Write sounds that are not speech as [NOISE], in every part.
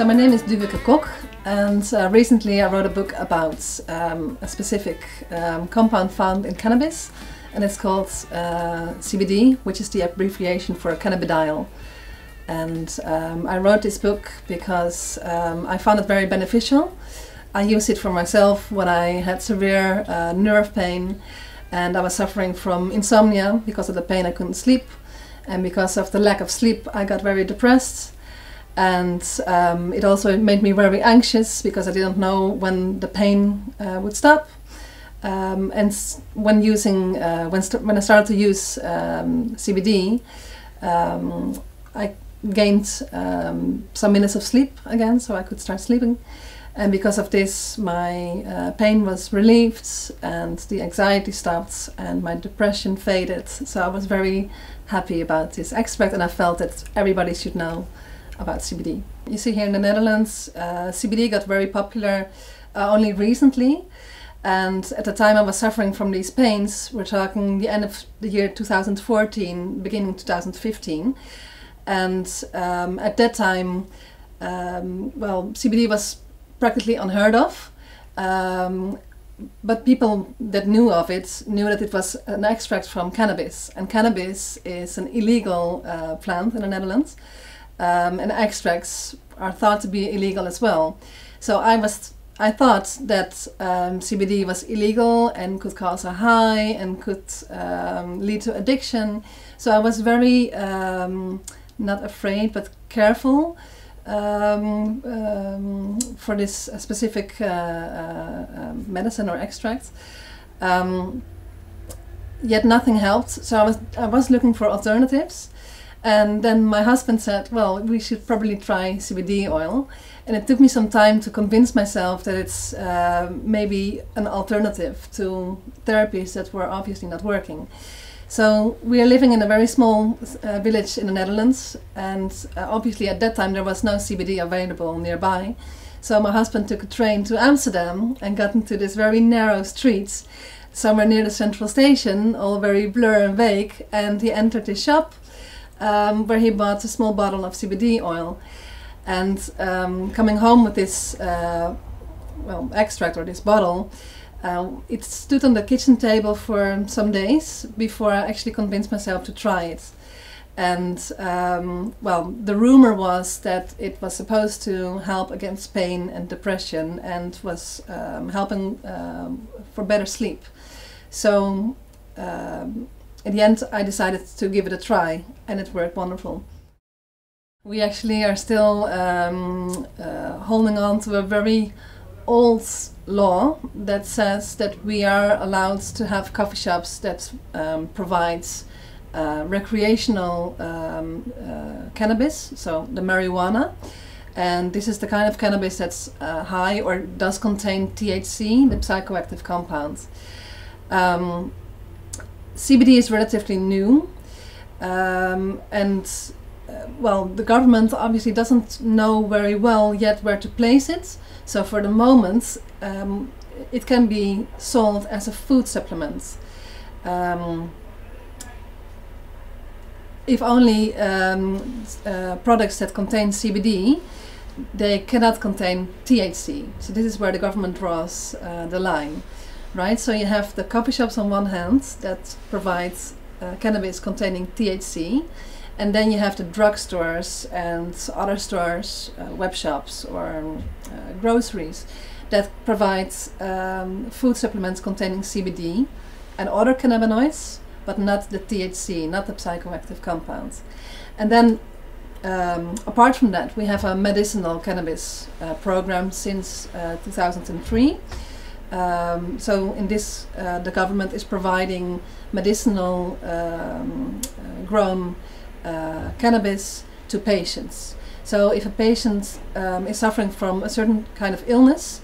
So my name is Dyveke Kok and uh, recently I wrote a book about um, a specific um, compound found in cannabis and it's called uh, CBD, which is the abbreviation for cannabidiol. And um, I wrote this book because um, I found it very beneficial. I used it for myself when I had severe uh, nerve pain and I was suffering from insomnia because of the pain I couldn't sleep and because of the lack of sleep I got very depressed and um, it also made me very anxious because I didn't know when the pain uh, would stop. Um, and when using uh, when when I started to use um, CBD, um, I gained um, some minutes of sleep again, so I could start sleeping. And because of this, my uh, pain was relieved, and the anxiety stopped, and my depression faded. So I was very happy about this extract, and I felt that everybody should know about CBD. You see here in the Netherlands, uh, CBD got very popular uh, only recently. And at the time I was suffering from these pains, we're talking the end of the year 2014, beginning 2015. And um, at that time, um, well, CBD was practically unheard of. Um, but people that knew of it knew that it was an extract from cannabis. And cannabis is an illegal uh, plant in the Netherlands um, and extracts are thought to be illegal as well. So I was I thought that um, CBD was illegal and could cause a high and could um, lead to addiction. So I was very um, not afraid but careful um, um, for this specific uh, uh, medicine or extract. yet nothing helped. So I was I was looking for alternatives. And then my husband said, well, we should probably try CBD oil. And it took me some time to convince myself that it's uh, maybe an alternative to therapies that were obviously not working. So we are living in a very small uh, village in the Netherlands, and uh, obviously at that time there was no CBD available nearby. So my husband took a train to Amsterdam and got into this very narrow streets somewhere near the central station, all very blur and vague. And he entered the shop um, where he bought a small bottle of CBD oil. And um, coming home with this uh, well extract or this bottle, uh, it stood on the kitchen table for some days before I actually convinced myself to try it. And um, well, the rumor was that it was supposed to help against pain and depression and was um, helping um, for better sleep. So um, in the end, I decided to give it a try, and it worked wonderful. We actually are still um, uh, holding on to a very old law that says that we are allowed to have coffee shops that um, provides uh, recreational um, uh, cannabis, so the marijuana. And this is the kind of cannabis that's uh, high or does contain THC, the psychoactive compound. Um, CBD is relatively new, um, and uh, well, the government obviously doesn't know very well yet where to place it. So for the moment, um, it can be sold as a food supplement. Um, if only um, uh, products that contain CBD, they cannot contain THC. So this is where the government draws uh, the line right? So you have the coffee shops on one hand that provides uh, cannabis containing THC, and then you have the drugstores and other stores, uh, web shops, or uh, groceries that provide um, food supplements containing CBD and other cannabinoids, but not the THC, not the psychoactive compounds. And then um, apart from that, we have a medicinal cannabis uh, program since uh, 2003 um, so in this, uh, the government is providing medicinal um, uh, grown uh, cannabis to patients. So if a patient um, is suffering from a certain kind of illness,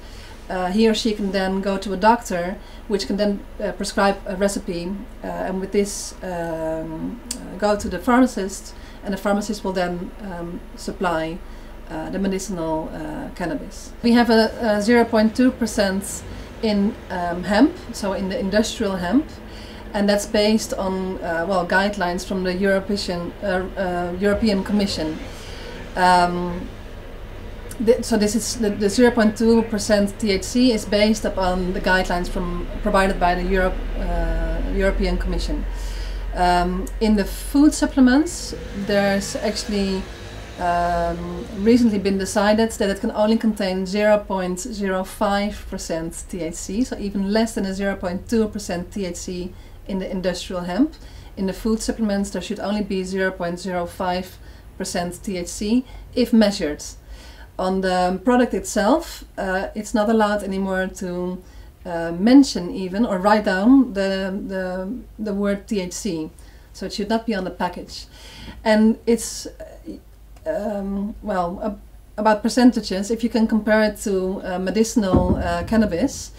uh, he or she can then go to a doctor, which can then uh, prescribe a recipe, uh, and with this um, go to the pharmacist, and the pharmacist will then um, supply the medicinal cannabis. We have a 0.2 percent in um, hemp, so in the industrial hemp, and that's based on uh, well guidelines from the European uh, uh, European Commission. Um, so this is the, the 0.2% THC is based upon the guidelines from provided by the Europe, uh, European Commission. Um, in the food supplements, there's actually um, recently been decided that it can only contain 0.05% THC, so even less than a 0.2% THC in the industrial hemp. In the food supplements, there should only be 0.05% THC if measured. On the product itself, uh, it's not allowed anymore to uh, mention even or write down the, the, the word THC. So it should not be on the package. And it's, um, well, uh, about percentages, if you can compare it to uh, medicinal uh, cannabis,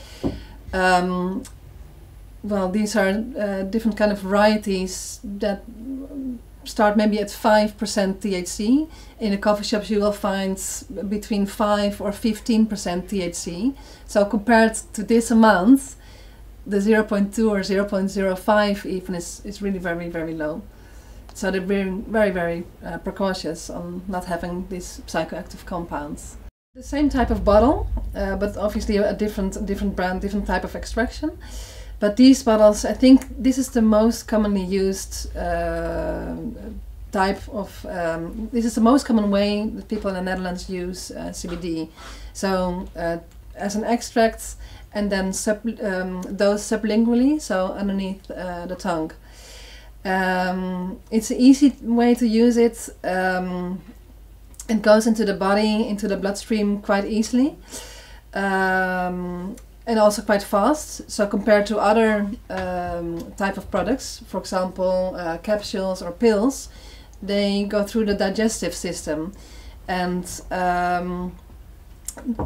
um, well, these are uh, different kind of varieties that start maybe at 5% THC. In the coffee shops, you will find between 5 or 15% THC. So, compared to this amount, the 0.2 or 0.05 even is, is really very, very low. So, they're very, very, very uh, precautious on not having these psychoactive compounds. The same type of bottle, uh, but obviously a different, different brand, different type of extraction. But these bottles, I think this is the most commonly used uh, type of, um, this is the most common way that people in the Netherlands use uh, CBD. So uh, as an extract and then sub, um, sublingually, so underneath uh, the tongue. Um, it's an easy way to use it. Um, it goes into the body, into the bloodstream quite easily. Um, and also quite fast. So compared to other um, type of products, for example, uh, capsules or pills, they go through the digestive system, and um,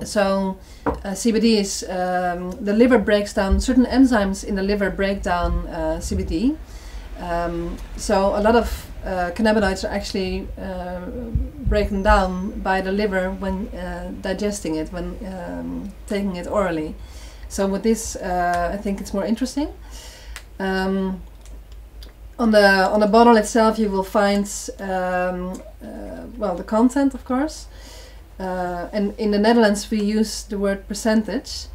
so uh, CBD is um, the liver breaks down certain enzymes in the liver break down uh, CBD. Um, so a lot of uh, cannabinoids are actually uh, broken down by the liver when uh, digesting it, when um, taking it orally. So with this, uh, I think it's more interesting. Um, on the on the bottle itself, you will find um, uh, well the content, of course. Uh, and in the Netherlands, we use the word percentage,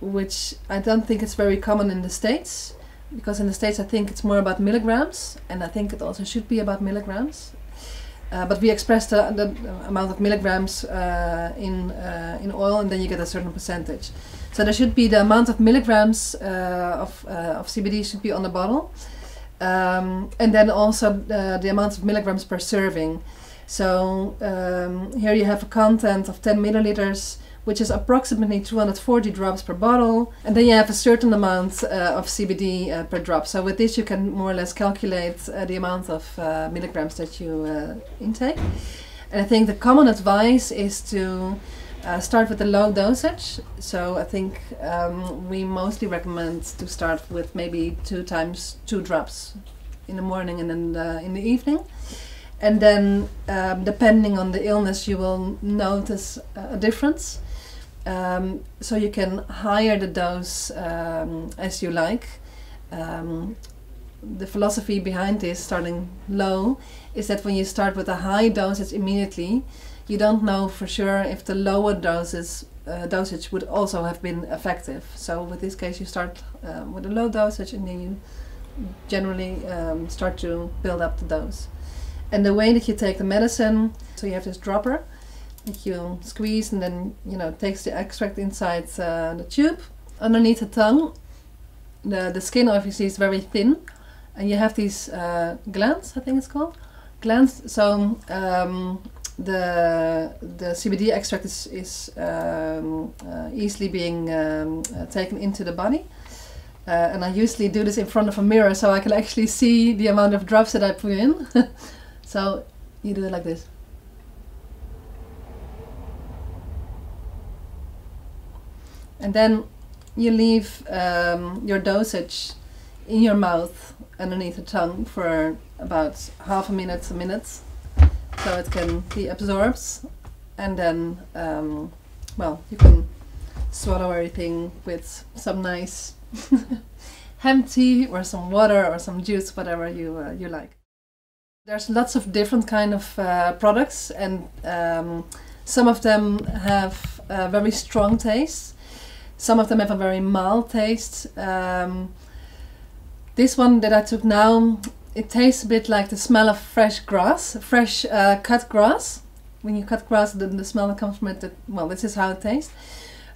which I don't think it's very common in the States, because in the States I think it's more about milligrams, and I think it also should be about milligrams. Uh, but we express the, the amount of milligrams uh, in uh, in oil, and then you get a certain percentage. So there should be the amount of milligrams uh, of, uh, of CBD should be on the bottle. Um, and then also uh, the amount of milligrams per serving. So um, here you have a content of 10 milliliters, which is approximately 240 drops per bottle. And then you have a certain amount uh, of CBD uh, per drop. So with this you can more or less calculate uh, the amount of milligrams that you intake. And I think the common advice is to uh, start with a low dosage. So I think um, we mostly recommend to start with maybe two times two drops in the morning and then uh, in the evening. And then, um, depending on the illness, you will notice a difference. Um, so you can higher the dose um, as you like. Um, the philosophy behind this, starting low, is that when you start with a high dosage immediately, you don't know for sure if the lower doses uh, dosage would also have been effective. So with this case, you start um, with a low dosage and then you generally um, start to build up the dose. And the way that you take the medicine, so you have this dropper you squeeze and then you know takes the extract inside uh, the tube underneath the tongue. The the skin obviously is very thin, and you have these uh, glands. I think it's called glands. So um, the the CBD extract is, is um, uh, easily being um, uh, taken into the body. Uh, and I usually do this in front of a mirror so I can actually see the amount of drops that I put in. [LAUGHS] so you do it like this. And then you leave um, your dosage in your mouth underneath the tongue for about half a minute, a minute so it can be absorbed. And then um, well you can swallow everything with some nice [LAUGHS] hemp tea or some water or some juice whatever you uh, you like. There's lots of different kind of uh, products and um, Some of them have a very strong taste. Some of them have a very mild taste. Um, this one that I took now, it tastes a bit like the smell of fresh grass, fresh uh, cut grass. When you cut grass, the, the smell that comes from it, well, this is how it tastes.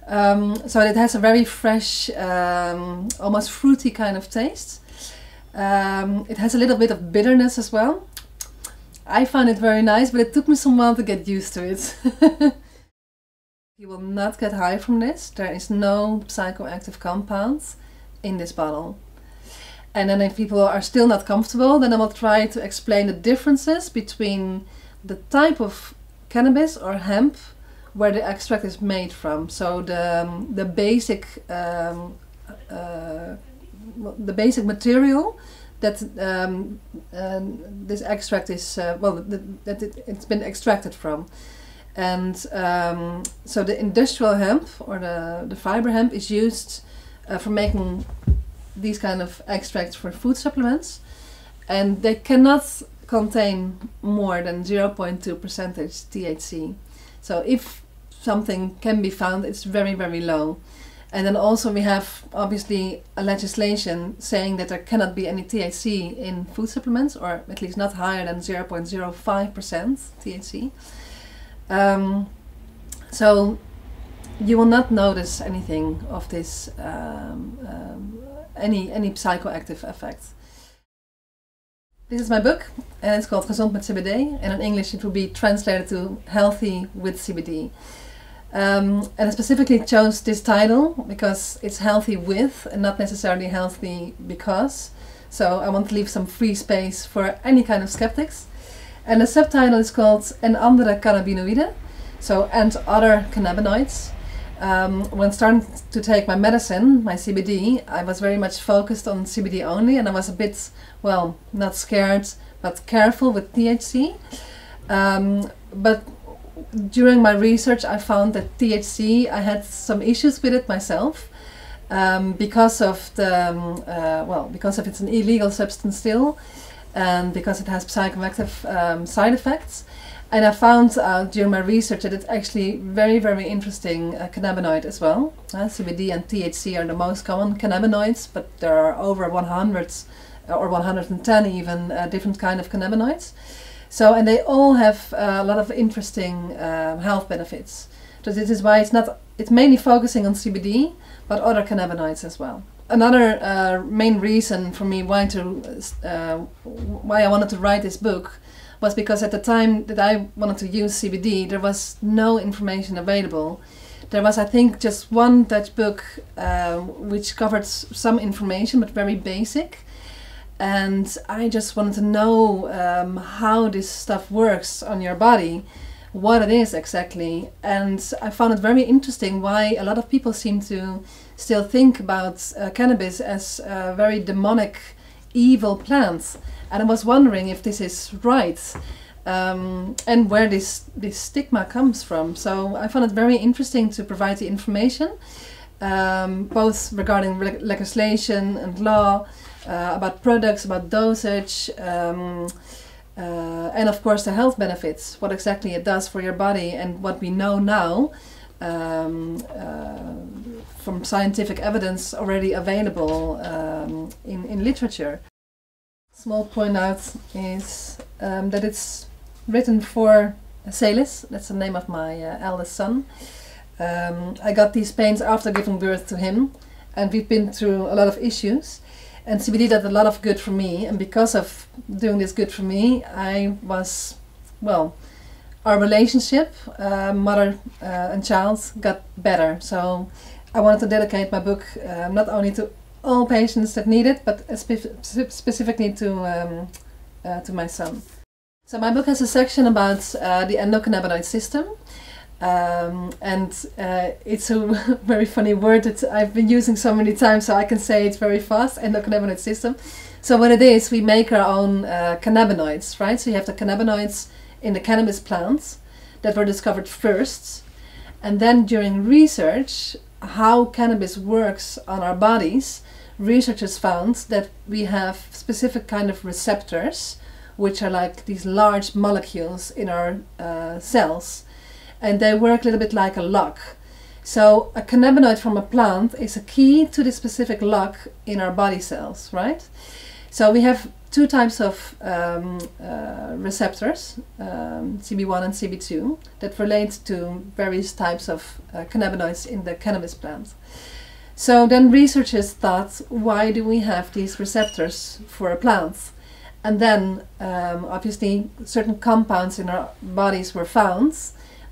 Um, so it has a very fresh, um, almost fruity kind of taste. Um, it has a little bit of bitterness as well. I find it very nice, but it took me some while to get used to it. [LAUGHS] you will not get high from this. There is no psychoactive compounds in this bottle. And then if people are still not comfortable, then I will try to explain the differences between the type of cannabis or hemp where the extract is made from. So the um, the basic um, uh, the basic material that um, uh, this extract is uh, well that it, has been extracted from, and um, so the industrial hemp or the the fiber hemp is used uh, for making these kind of extracts for food supplements, and they cannot contain more than 0.2 percentage THC. So if something can be found, it's very, very low. And then also we have obviously a legislation saying that there cannot be any THC in food supplements, or at least not higher than 0.05% THC. Um, so you will not notice anything of this, um, um, any, any psychoactive effect. This is my book, and it's called Gezond met CBD, and in English it will be translated to Healthy with CBD. Um, and I specifically chose this title because it's healthy with and not necessarily healthy because. So I want to leave some free space for any kind of skeptics. And the subtitle is called En andere cannabinoïden, so and other cannabinoids. Um, when starting to take my medicine, my CBD, I was very much focused on CBD only, and I was a bit, well, not scared, but careful with THC. Um, but during my research, I found that THC, I had some issues with it myself. Um, because of the um, uh, well, because of it's an illegal substance still, and because it has psychoactive um, side effects. And I found out during my research that it's actually very, very interesting uh, cannabinoid as well. Uh, CBD and THC are the most common cannabinoids, but there are over 100 uh, or 110 even uh, different kind of cannabinoids. So, and they all have uh, a lot of interesting uh, health benefits. So this is why it's not, it's mainly focusing on CBD, but other cannabinoids as well. Another uh, main reason for me why to, uh, why I wanted to write this book was because at the time that I wanted to use CBD, there was no information available. There was, I think, just one Dutch book uh, which covered some information, but very basic and I just wanted to know um, how this stuff works on your body, what it is exactly, and I found it very interesting why a lot of people seem to still think about uh, cannabis as a very demonic, evil plant, and I was wondering if this is right. Um, and where this, this stigma comes from. So I found it very interesting to provide the information, um, both regarding legislation and law, uh, about products, about dosage, um, uh, and of course the health benefits, what exactly it does for your body, and what we know now um, uh, from scientific evidence already available um, in, in literature. Small point out is um, that it's written for Celis, that's the name of my uh, eldest son. Um, I got these pains after giving birth to him, and we've been through a lot of issues. And CBD did a lot of good for me, and because of doing this good for me, I was, well, our relationship, uh, mother uh, and child, got better. So I wanted to dedicate my book uh, not only to all patients that need it, but spe specifically to um, uh, to my son. So my book has a section about uh, the endocannabinoid system, um, and uh, it's a [LAUGHS] very funny word that I've been using so many times, so I can say it very fast. Endocannabinoid system. So what it is, we make our own uh, cannabinoids, right? So you have the cannabinoids in the cannabis plants that were discovered first, and then during research, how cannabis works on our bodies, researchers found that we have specific kind of receptors, which are like these large molecules in our uh, cells and they work a little bit like a lock. So a cannabinoid from a plant is a key to the specific lock in our body cells, right? So we have two types of um, uh, receptors, um, CB1 and CB2, that relate to various types of uh, cannabinoids in the cannabis plant. So then researchers thought, why do we have these receptors for a plant? And then um, obviously certain compounds in our bodies were found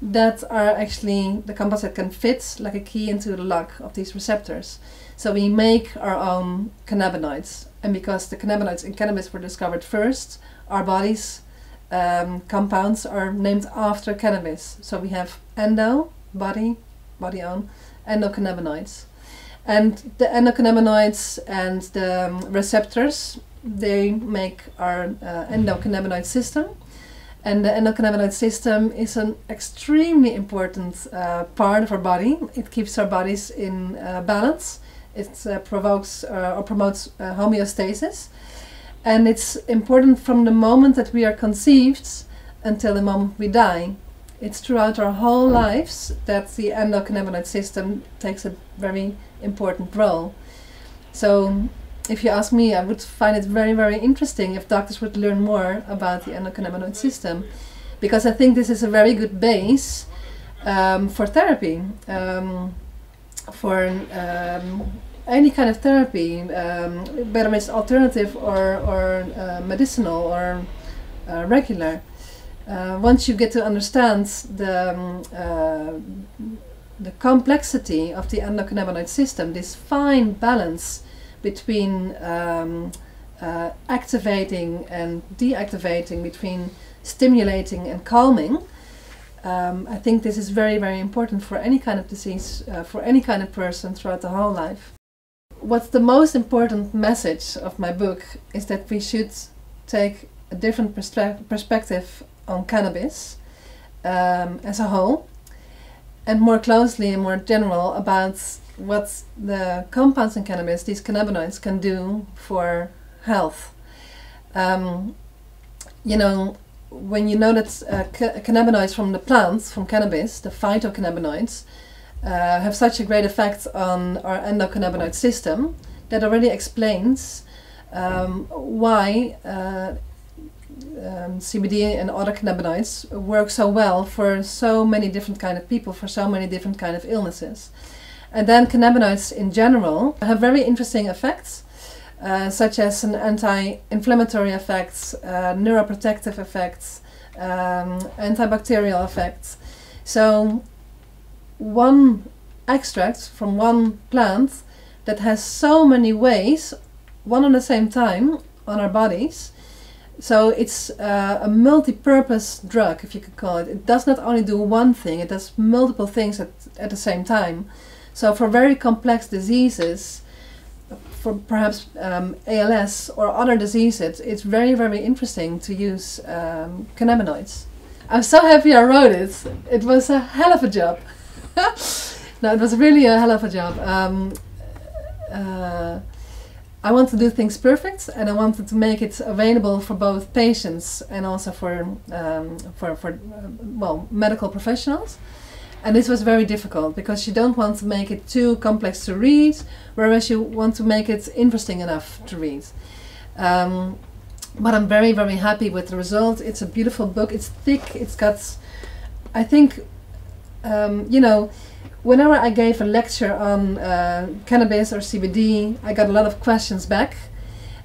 that are actually the compounds that can fit like a key into the lock of these receptors. So we make our own cannabinoids, and because the cannabinoids in cannabis were discovered first, our bodies um, compounds are named after cannabis. So we have endo, body, body own, endocannabinoids. And the endocannabinoids and the um, receptors, they make our uh, endocannabinoid system. And the endocannabinoid system is an extremely important uh, part of our body. It keeps our bodies in uh, balance. It uh, provokes uh, or promotes uh, homeostasis. And it's important from the moment that we are conceived until the moment we die. It's throughout our whole lives that the endocannabinoid system takes a very important role. So if you ask me, I would find it very, very interesting if doctors would learn more about the endocannabinoid system, because I think this is a very good base um, for therapy, um, for um, any kind of therapy, um, whether it's alternative or, or uh, medicinal or uh, regular. Uh, once you get to understand the um, uh, the complexity of the endocannabinoid system, this fine balance between um, uh, activating and deactivating, between stimulating and calming. Um, I think this is very, very important for any kind of disease, uh, for any kind of person throughout the whole life. What's the most important message of my book is that we should take a different perspe perspective on cannabis um, as a whole and more closely and more general about what the compounds in cannabis, these cannabinoids, can do for health. Um, you know, when you know that uh, ca cannabinoids from the plants, from cannabis, the phytocannabinoids, uh, have such a great effect on our endocannabinoid system, that already explains um, why uh, um, CBD and other cannabinoids work so well for so many different kind of people, for so many different kind of illnesses. And then cannabinoids in general have very interesting effects, uh, such as an anti-inflammatory effects, uh, neuroprotective effects, um, antibacterial effects. So one extract from one plant that has so many ways, one at the same time, on our bodies. So it's uh, a multi-purpose drug, if you could call it. It does not only do one thing, it does multiple things at, at the same time. So for very complex diseases, for perhaps um, ALS or other diseases, it's very, very interesting to use um, cannabinoids. I'm so happy I wrote it. It was a hell of a job. [LAUGHS] no, it was really a hell of a job. Um, uh, I want to do things perfect, and I wanted to make it available for both patients and also for um, for for uh, well medical professionals. And this was very difficult because you don't want to make it too complex to read, whereas you want to make it interesting enough to read. Um, but I'm very, very happy with the result. It's a beautiful book. It's thick. It's got, I think, um, you know, whenever I gave a lecture on uh, cannabis or CBD, I got a lot of questions back.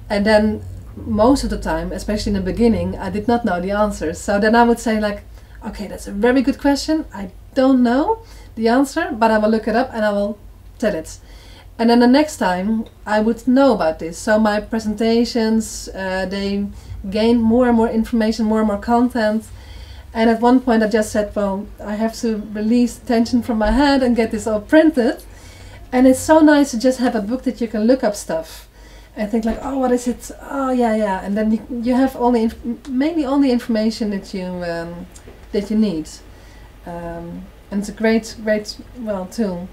And then most of the time, especially in the beginning, I did not know the answers. So then I would say like, okay, that's a very good question. I don't know the answer, but I will look it up and I will tell it. And then the next time I would know about this. So my presentations, uh, they gained more and more information, more and more content. And at one point I just said, well, I have to release tension from my head and get this all printed. And it's so nice to just have a book that you can look up stuff and think like, oh, what is it? Oh, yeah, yeah. And then you, you have only, maybe only information that you, um, that you need. Um, and it's a great, great, well, tool.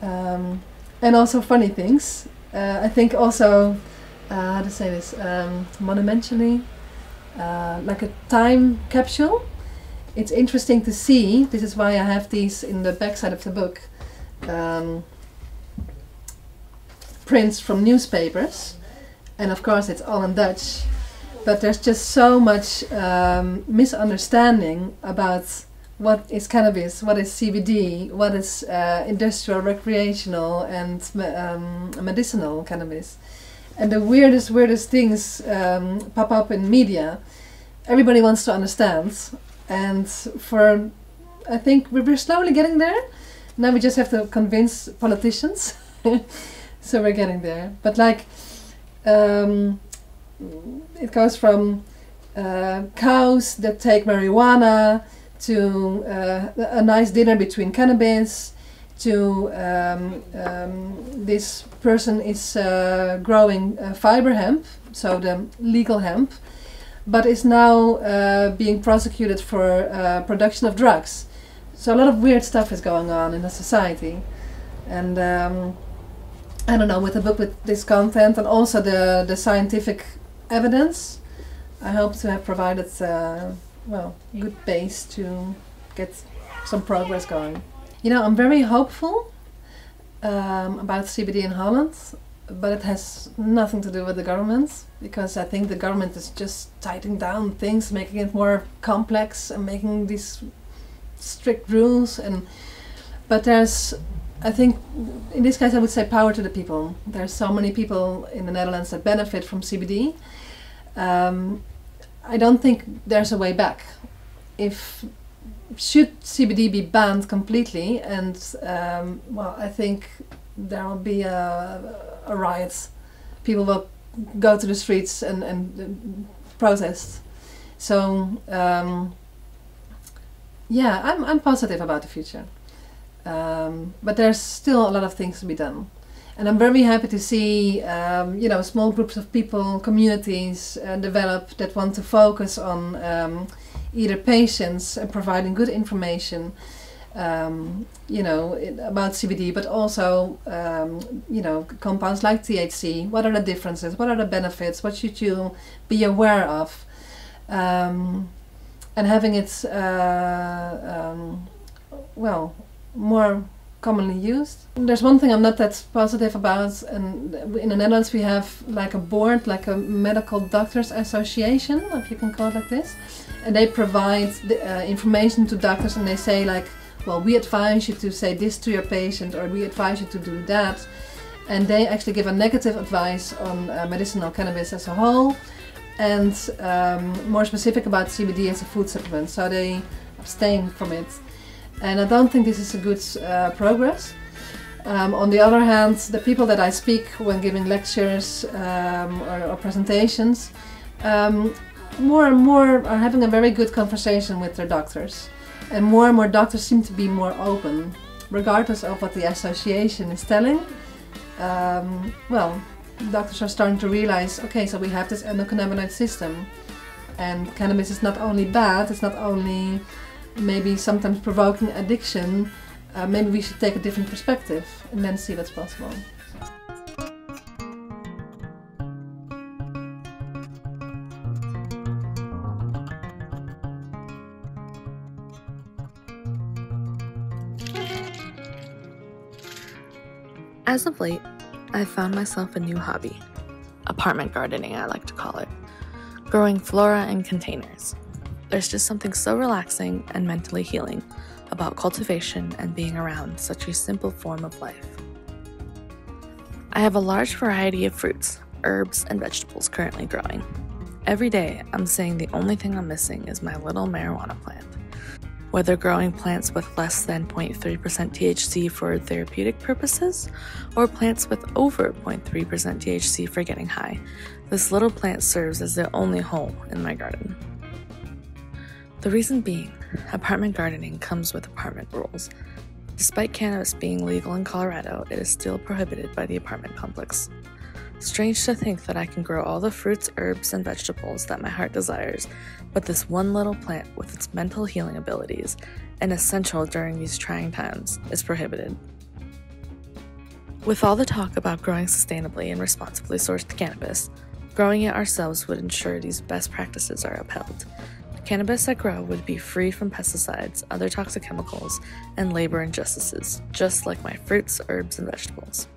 Um, and also funny things. Uh, I think also, uh, how to say this, um, monumentally, uh, like a time capsule. it's interesting to see. This is why I have these in the backside of the book. Um, prints from newspapers, and of course it's all in Dutch. But there's just so much um, misunderstanding about what is cannabis, what is CBD, what is uh, industrial, recreational, and um, medicinal cannabis. And the weirdest, weirdest things um, pop up in media. Everybody wants to understand, and for I think we're slowly getting there. Now we just have to convince politicians. [LAUGHS] so we're getting there. But like, um, it goes from uh, cows that take marijuana to uh, a nice dinner between cannabis to um, um, this person is uh, growing uh, fiber hemp, so the legal hemp, but is now uh, being prosecuted for uh, production of drugs. So a lot of weird stuff is going on in the society, and um, I don't know with a book with this content and also the the scientific evidence. I hope to have provided uh, well good base to get some progress going. You know, I'm very hopeful um, about CBD in Holland, but it has nothing to do with the government because I think the government is just tightening down things, making it more complex and making these strict rules and but there's I think in this case I would say power to the people. There's so many people in the Netherlands that benefit from CBD. Um, I don't think there's a way back. If should CBD be banned completely, and um, well, I think there will be a, a riot. People will go to the streets and, and protest. So um, yeah, I'm I'm positive about the future. Um, but there's still a lot of things to be done. And I'm very happy to see, um, you know, small groups of people, communities uh, develop that want to focus on um, either patients and providing good information, um, you know, about CBD, but also, um, you know, compounds like THC. What are the differences? What are the benefits? What should you be aware of? Um, and having it, uh, um, well, more commonly used. There's one thing I'm not that positive about, and in the Netherlands we have like a board, like a medical doctors association, if you can call it like this, and they provide the, uh, information to doctors, and they say like, well, we advise you to say this to your patient, or we advise you to do that, and they actually give a negative advice on uh, medicinal cannabis as a whole, and um, more specific about CBD as a food supplement, so they abstain from it and I don't think this is a good uh, progress. Um, on the other hand, the people that I speak when giving lectures um, or, or, presentations, um, more and more are having a very good conversation with their doctors. And more and more doctors seem to be more open, regardless of what the association is telling. Um, well, doctors are starting to realize okay, so we have this endocannabinoid system, and cannabis is not only bad, it's not only maybe sometimes provoking addiction, uh, maybe we should take a different perspective and then see what's possible. As of late, I've found myself a new hobby apartment gardening, I like to call it, growing flora in containers. There's just something so relaxing and mentally healing about cultivation and being around such a simple form of life. I have a large variety of fruits, herbs, and vegetables currently growing. Every day, I'm saying the only thing I'm missing is my little marijuana plant. Whether growing plants with less than 0.3% THC for therapeutic purposes, or plants with over 0.3% THC for getting high, this little plant serves as the only home in my garden. The reason being, apartment gardening comes with apartment rules. Despite cannabis being legal in Colorado, it is still prohibited by the apartment complex. Strange to think that I can grow all the fruits, herbs, and vegetables that my heart desires, but this one little plant with its mental healing abilities, and essential during these trying times, is prohibited. With all the talk about growing sustainably and responsibly sourced cannabis, growing it ourselves would ensure these best practices are upheld Cannabis I grow would be free from pesticides, other toxic chemicals, and labor injustices, just like my fruits, herbs, and vegetables.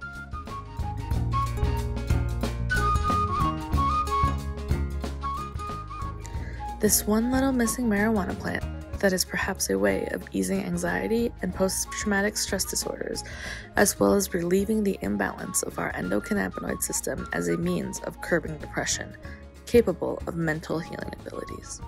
This one little missing marijuana plant that is perhaps a way of easing anxiety and post traumatic stress disorders, as well as relieving the imbalance of our endocannabinoid system as a means of curbing depression, capable of mental healing abilities.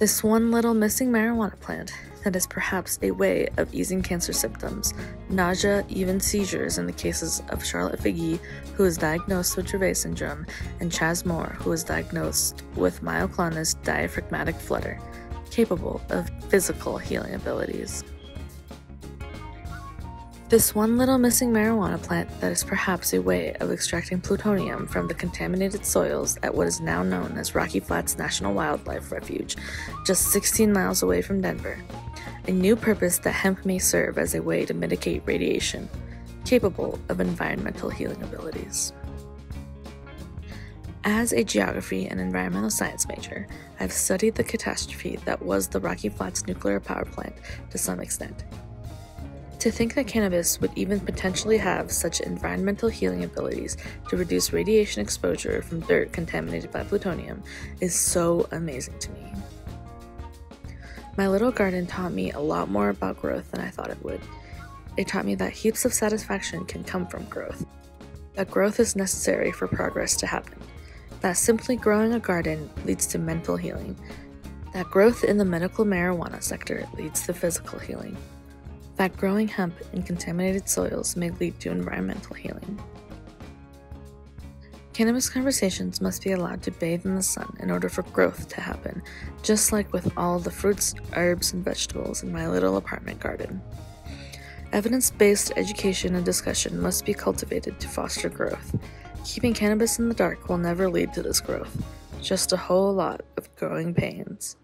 This one little missing marijuana plant that is perhaps a way of easing cancer symptoms, nausea, even seizures in the cases of Charlotte Figi, who was diagnosed with Dravet syndrome, and Chaz Moore, who was diagnosed with myoclonus diaphragmatic flutter, capable of physical healing abilities. This one little missing marijuana plant that is perhaps a way of extracting plutonium from the contaminated soils at what is now known as Rocky Flats National Wildlife Refuge, just 16 miles away from Denver. A new purpose that hemp may serve as a way to mitigate radiation, capable of environmental healing abilities. As a geography and environmental science major, I've studied the catastrophe that was the Rocky Flats nuclear power plant to some extent. To think that cannabis would even potentially have such environmental healing abilities to reduce radiation exposure from dirt contaminated by plutonium is so amazing to me. My little garden taught me a lot more about growth than I thought it would. It taught me that heaps of satisfaction can come from growth, that growth is necessary for progress to happen, that simply growing a garden leads to mental healing, that growth in the medical marijuana sector leads to physical healing that growing hemp in contaminated soils may lead to environmental healing. Cannabis conversations must be allowed to bathe in the sun in order for growth to happen, just like with all the fruits, herbs, and vegetables in my little apartment garden. Evidence based education and discussion must be cultivated to foster growth. Keeping cannabis in the dark will never lead to this growth, just a whole lot of growing pains.